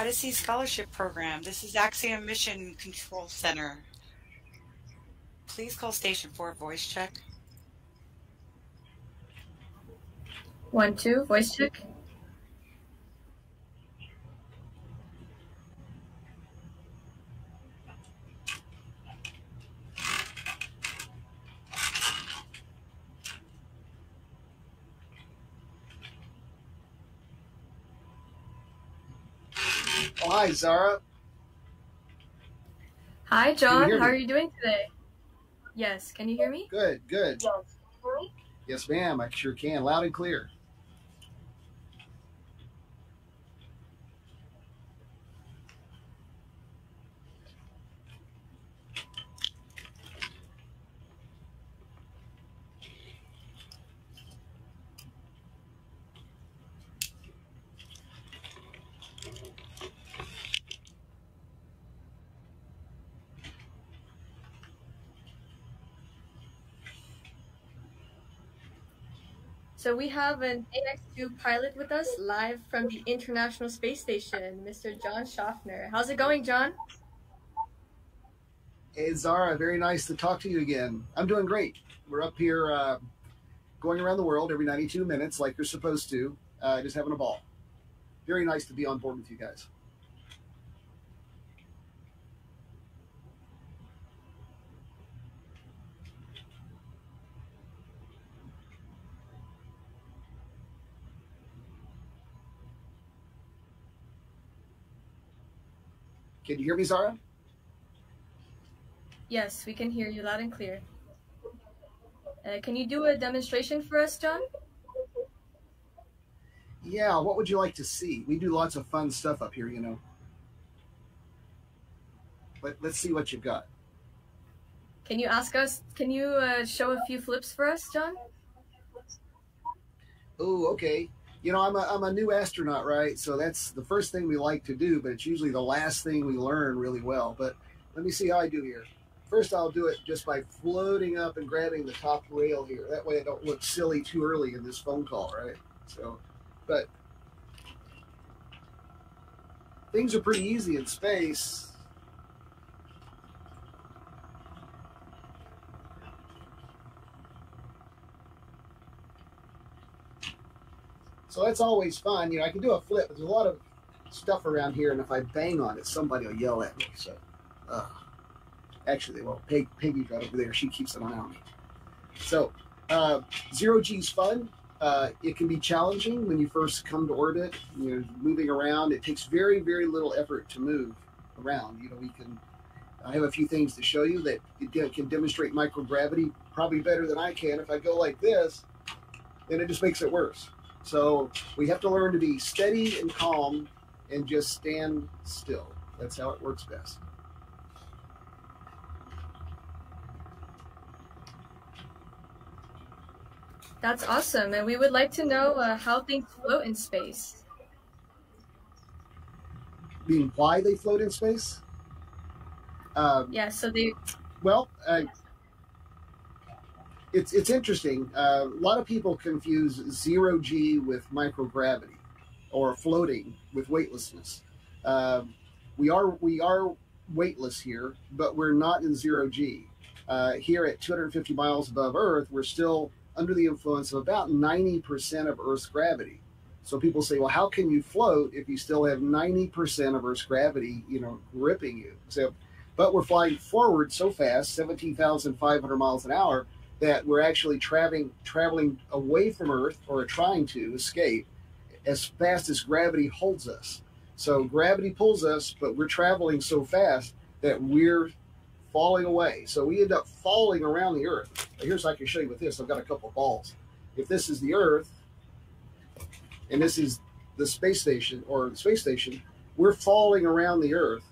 Odyssey Scholarship Program. This is Axiom Mission Control Center. Please call station 4 voice check. One, two, voice check. Oh, hi, Zara. Hi, John. How are you doing today? Yes, can you hear me? Good, good. Yes, ma'am. I sure can. Loud and clear. So we have an AX2 pilot with us live from the International Space Station, Mr. John Shoffner. How's it going, John? Hey, Zara. Very nice to talk to you again. I'm doing great. We're up here uh, going around the world every 92 minutes, like you're supposed to, uh, just having a ball. Very nice to be on board with you guys. Can you hear me, Zara? Yes, we can hear you loud and clear. Uh, can you do a demonstration for us, John? Yeah, what would you like to see? We do lots of fun stuff up here, you know. But let's see what you've got. Can you ask us? Can you uh, show a few flips for us, John? Oh, okay. You know, I'm a, I'm a new astronaut, right? So that's the first thing we like to do, but it's usually the last thing we learn really well. But let me see how I do here. First, I'll do it just by floating up and grabbing the top rail here. That way I don't look silly too early in this phone call, right? So, but things are pretty easy in space. So that's always fun. You know, I can do a flip, there's a lot of stuff around here, and if I bang on it, somebody will yell at me. So, uh, actually, won't. Peg, Peggy's right over there. She keeps an eye on me. So, uh, zero G is fun. Uh, it can be challenging when you first come to orbit. You know, moving around. It takes very, very little effort to move around. You know, we can. I have a few things to show you that can demonstrate microgravity probably better than I can. If I go like this, then it just makes it worse. So we have to learn to be steady and calm and just stand still. That's how it works best. That's awesome, and we would like to know uh, how things float in space. Being why they float in space? Um, Yeah, so they Well, uh, it's it's interesting. Uh, a lot of people confuse zero g with microgravity or floating with weightlessness. Um we are we are weightless here, but we're not in zero g. Uh, here at 250 miles above Earth, we're still under the influence of about 90% of Earth's gravity. So people say, well, how can you float if you still have 90% of Earth's gravity, you know, gripping you? So but we're flying forward so fast, 17,500 miles an hour, that we're actually traveling traveling away from Earth or trying to escape as fast as gravity holds us. So gravity pulls us, but we're traveling so fast that we're falling away. So we end up falling around the Earth. Here's I can show you with this. I've got a couple balls. If this is the Earth, and this is the space station or the space station, we're falling around the Earth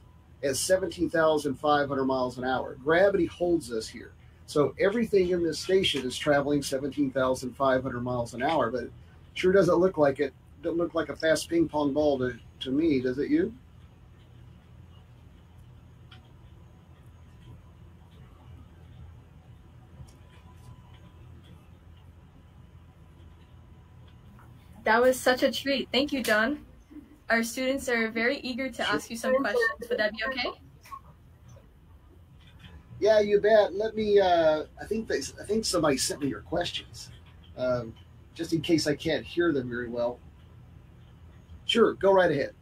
at 17,500 miles an hour. Gravity holds us here. So everything in this station is traveling 17,500 miles an hour, but it sure doesn't look like it. Doesn't look like a fast ping pong ball to, to me, does it you? that was such a treat. Thank you, John. our students are very eager to ask you some questions. Would that be okay? Yeah, you bet. Let me. Uh, I think they, I think somebody sent me your questions, um, just in case I can't hear them very well. Sure, go right ahead.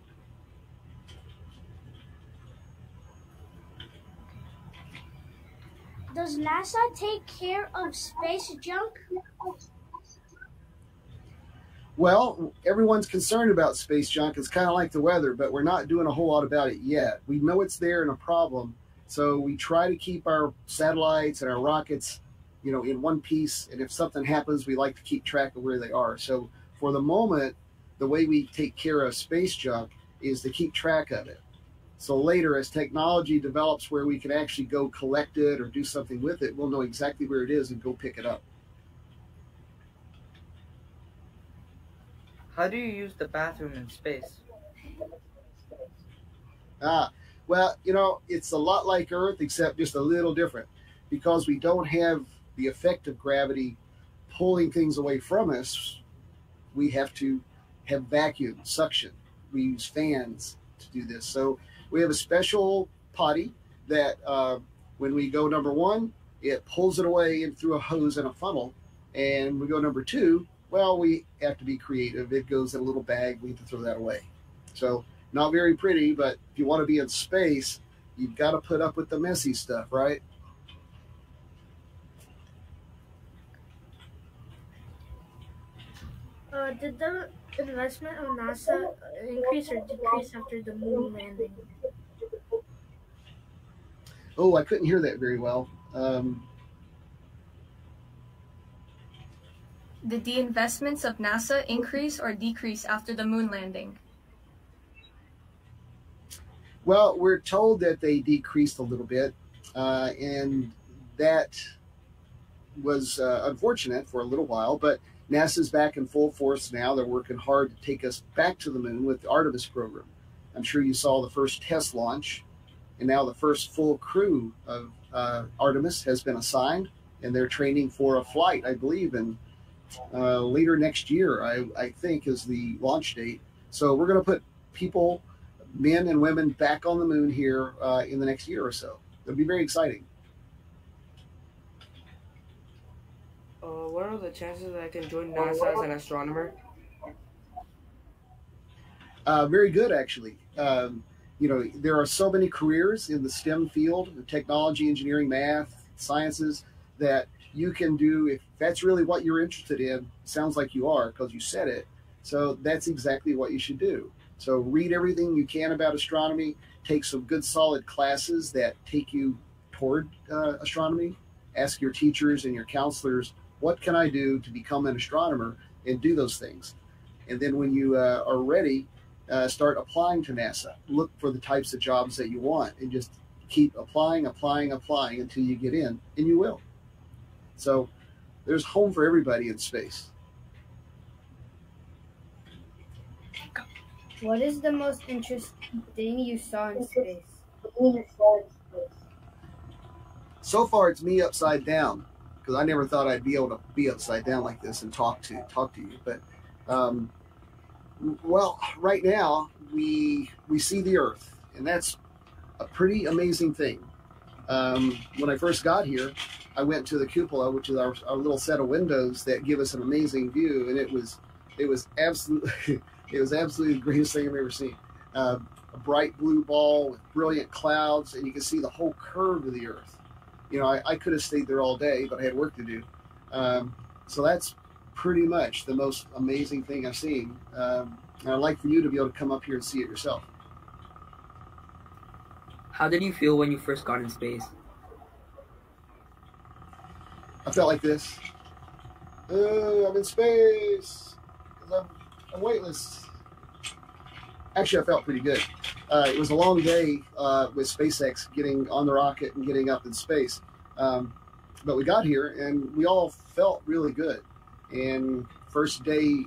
Does NASA take care of space junk? Well, everyone's concerned about space junk. It's kind of like the weather, but we're not doing a whole lot about it yet. We know it's there and a problem, so we try to keep our satellites and our rockets, you know, in one piece. And if something happens, we like to keep track of where they are. So for the moment, the way we take care of space junk is to keep track of it. So later, as technology develops where we can actually go collect it or do something with it, we'll know exactly where it is and go pick it up. How do you use the bathroom in space? Ah, well, you know, it's a lot like Earth, except just a little different because we don't have the effect of gravity pulling things away from us. We have to have vacuum, suction. We use fans to do this. So we have a special potty that uh, when we go number one, it pulls it away through a hose and a funnel. And we go number two, well, we have to be creative. It goes in a little bag. We have to throw that away. So not very pretty, but if you want to be in space, you've got to put up with the messy stuff, right? Uh, did the investment of NASA increase or decrease after the moon landing? Oh, I couldn't hear that very well. Um, Did the investments of NASA increase or decrease after the moon landing? Well, we're told that they decreased a little bit, uh, and that was uh, unfortunate for a little while, but NASA's back in full force now. They're working hard to take us back to the moon with the Artemis program. I'm sure you saw the first test launch, and now the first full crew of uh, Artemis has been assigned, and they're training for a flight, I believe, in uh, later next year. I, I think is the launch date. So we're going to put people, men and women, back on the moon here uh, in the next year or so. It'll be very exciting. Uh, what are the chances that I can join NASA as an astronomer? Uh, very good, actually. Um, you know, there are so many careers in the STEM field, technology, engineering, math, sciences, that you can do if that's really what you're interested in. Sounds like you are because you said it. So that's exactly what you should do. So read everything you can about astronomy. Take some good, solid classes that take you toward uh, astronomy. Ask your teachers and your counselors, what can I do to become an astronomer, and do those things. And then when you uh, are ready, uh, start applying to NASA. Look for the types of jobs that you want, and just keep applying, applying, applying until you get in, and you will. So there's home for everybody in space. What is the most interesting thing you saw in space? So far, it's me upside down because I never thought I'd be able to be upside down like this and talk to talk to you. But um, well, right now we we see the Earth, and that's a pretty amazing thing. Um, when I first got here, I went to the cupola, which is our, our little set of windows that give us an amazing view, and it was it was absolutely it was absolutely the greatest thing I've ever seen. Uh, a bright blue ball with brilliant clouds, and you can see the whole curve of the Earth. You know, I, I could have stayed there all day, but I had work to do. Um, so that's pretty much the most amazing thing I've seen. Um, and I'd like for you to be able to come up here and see it yourself. How did you feel when you first got in space? I felt like this. Uh, I'm in space. 'Cause I'm, I'm weightless. Actually, I felt pretty good. Uh, it was a long day uh, with SpaceX getting on the rocket and getting up in space. Um, but we got here and we all felt really good. And first day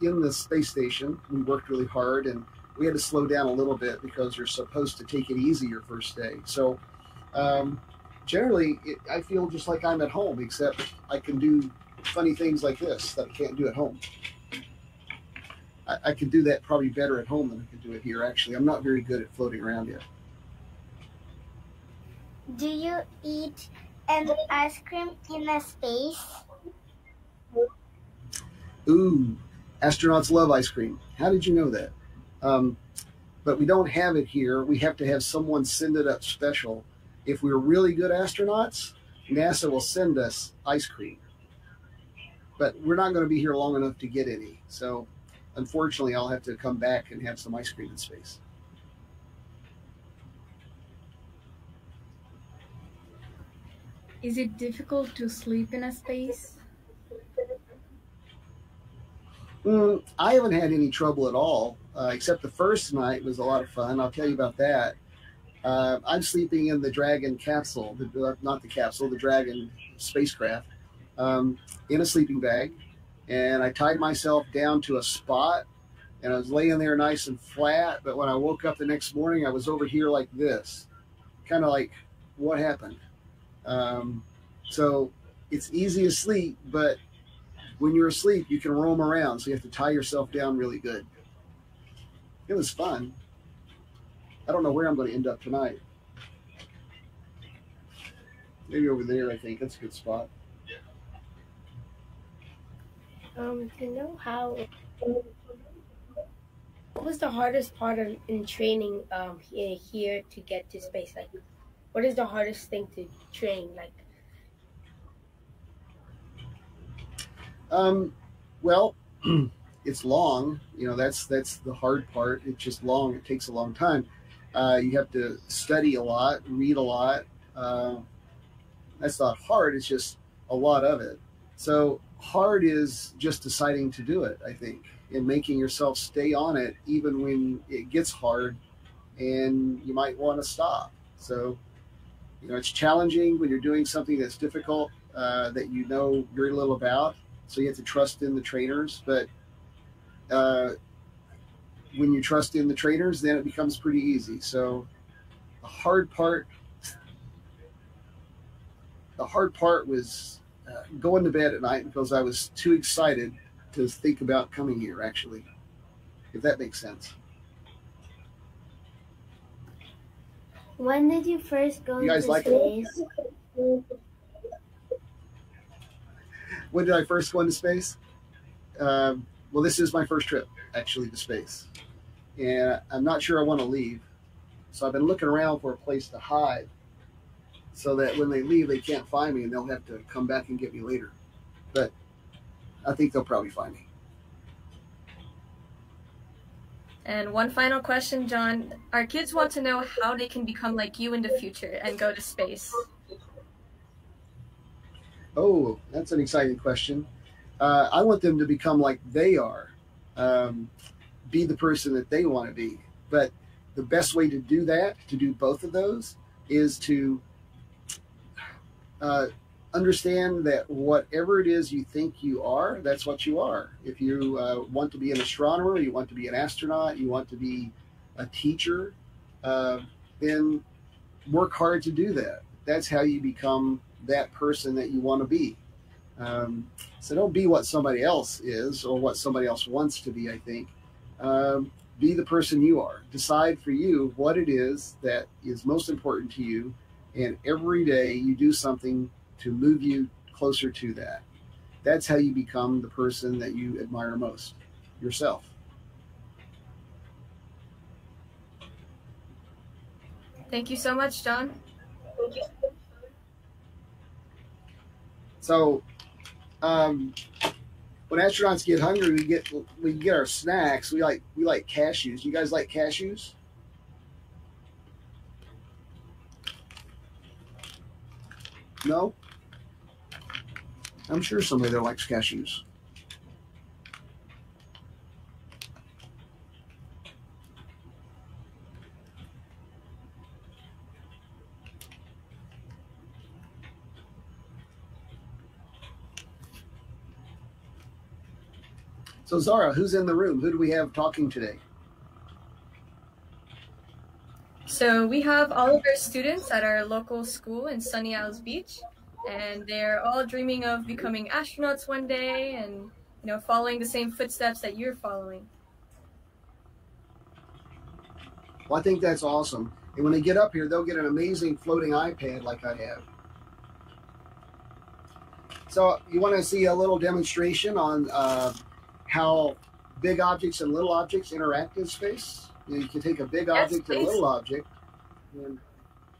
in the space station, we worked really hard and we had to slow down a little bit because you're supposed to take it easy your first day. So um, generally, it, I feel just like I'm at home, except I can do funny things like this that I can't do at home. I, I can do that probably better at home than I can do it here. Actually, I'm not very good at floating around yet. Do you eat an ice cream in a space? Ooh, astronauts love ice cream. How did you know that? Um, but we don't have it here. We have to have someone send it up special. If we're really good astronauts, NASA will send us ice cream. But we're not going to be here long enough to get any. So unfortunately, I'll have to come back and have some ice cream in space. Is it difficult to sleep in a space? Mm, I haven't had any trouble at all, uh, except the first night was a lot of fun. I'll tell you about that. Uh, I'm sleeping in the Dragon capsule, the, uh, not the capsule, the Dragon spacecraft, um, in a sleeping bag. And I tied myself down to a spot and I was laying there nice and flat. But when I woke up the next morning, I was over here like this, kind of like, what happened? Um, so it's easy to sleep, but when you're asleep, you can roam around. So you have to tie yourself down really good. It was fun. I don't know where I'm going to end up tonight. Maybe over there, I think. That's a good spot. Um, to know how. What was the hardest part of, in training um, here, here to get to space? Like, what is the hardest thing to train? Like, Um, well, it's long. You know, that's that's the hard part. It's just long. It takes a long time. Uh, you have to study a lot, read a lot. Uh, that's not hard. It's just a lot of it. So hard is just deciding to do it. I think, and making yourself stay on it even when it gets hard, and you might want to stop. So, you know, it's challenging when you're doing something that's difficult uh, that you know very little about so you have to trust in the trainers. But uh, when you trust in the trainers, then it becomes pretty easy. So the hard part, the hard part was uh, going to bed at night because I was too excited to think about coming here. Actually, if that makes sense. When did you first go You guys into like it? space? when did I first go into space? Um, well, this is my first trip actually to space, and I'm not sure I want to leave. So I've been looking around for a place to hide, so that when they leave, they can't find me, and they'll have to come back and get me later. But I think they'll probably find me. And one final question, John. Our kids want to know how they can become like you in the future and go to space. Oh, that's an exciting question. Uh, I want them to become like they are, um, be the person that they want to be. But the best way to do that, to do both of those, is to uh, understand that whatever it is you think you are, that's what you are. If you uh, want to be an astronomer, you want to be an astronaut, you want to be a teacher, uh, then work hard to do that. That's how you become that person that you want to be. Um, so don't be what somebody else is or what somebody else wants to be, I think. Um, be the person you are. Decide for you what it is that is most important to you. And every day you do something to move you closer to that. That's how you become the person that you admire most yourself. Thank you so much, John. So, um, when astronauts get hungry, we get we get our snacks. We like we like cashews. You guys like cashews? No. I'm sure somebody there likes cashews. So Zara, who's in the room? Who do we have talking today? So we have all of our students at our local school in Sunny Isles Beach, and they're all dreaming of becoming astronauts one day and you know following the same footsteps that you're following. Well, I think that's awesome. And when they get up here, they'll get an amazing floating iPad like I have. So you want to see a little demonstration on uh, how big objects and little objects interact in space? You, know, you can take a big Yes, object and a little object, and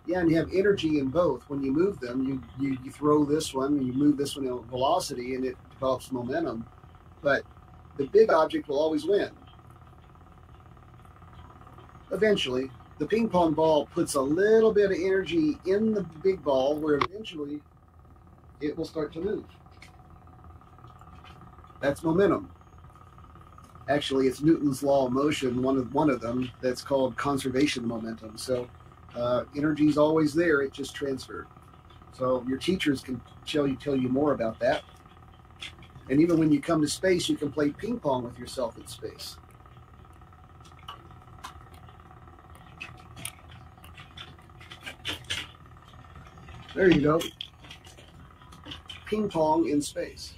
yeah, and you have energy in both. When you move them, you, you, you throw this one, you move this one at velocity, and it develops momentum. But the big object will always win. Eventually, the ping pong ball puts a little bit of energy in the big ball, where eventually it will start to move. That's momentum. Actually, it's Newton's law of motion, one of one of them that's called conservation momentum. So, uh, energy is always there; it just transferred. So your teachers can tell you tell you more about that. And even when you come to space, you can play ping pong with yourself in space. There you go. Ping pong in space.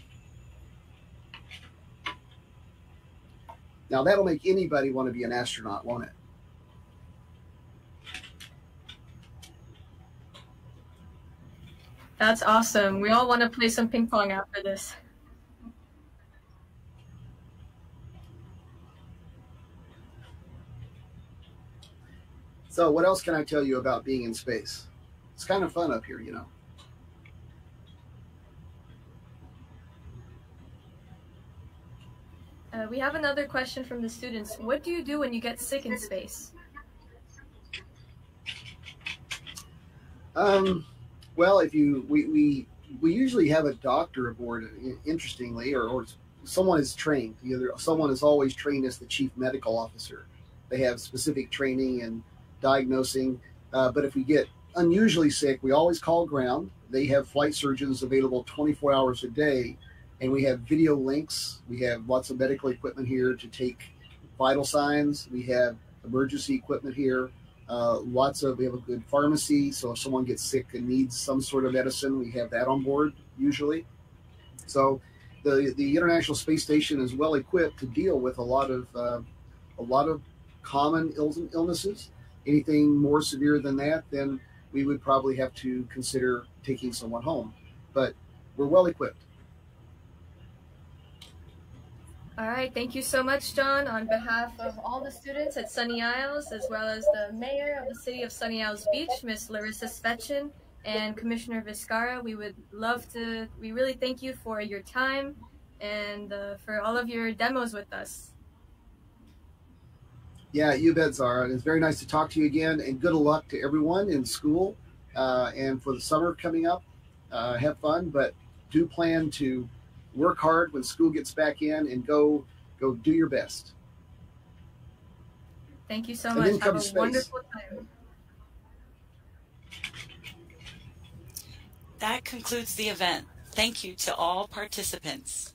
Now that'll make anybody want to be an astronaut, won't it? That's awesome. We all want to play some ping pong after this. So, what else can I tell you about being in space? It's kind of fun up here, you know. Uh, we have another question from the students. What do you do when you get sick in space? Um, well, if you we, we we usually have a doctor aboard. Interestingly, or, or someone is trained. Either someone is always trained as the chief medical officer. They have specific training and diagnosing. Uh, but if we get unusually sick, we always call ground. They have flight surgeons available 24 hours a day, and we have video links. We have lots of medical equipment here to take vital signs. We have emergency equipment here. Uh, lots of we have a good pharmacy, so if someone gets sick and needs some sort of medicine, we have that on board usually. So the the International Space Station is well equipped to deal with a lot of uh, a lot of common Ill- illnesses. Anything more severe than that, then we would probably have to consider taking someone home. But we're well equipped. All right, thank you so much, John. On behalf of all the students at Sunny Isles, as well as the mayor of the city of Sunny Isles Beach, Miss Larisa Svechin, and Commissioner Viscarra, we would love to, we really thank you for your time and uh, for all of your demos with us. Yeah, you bet, Zara. It's very nice to talk to you again, and good luck to everyone in school uh, and for the summer coming up. Uh, have fun, but do plan to work hard when school gets back in and go go do your best. Thank you so And much. then Have a space. wonderful time. That concludes the event. Thank you to all participants.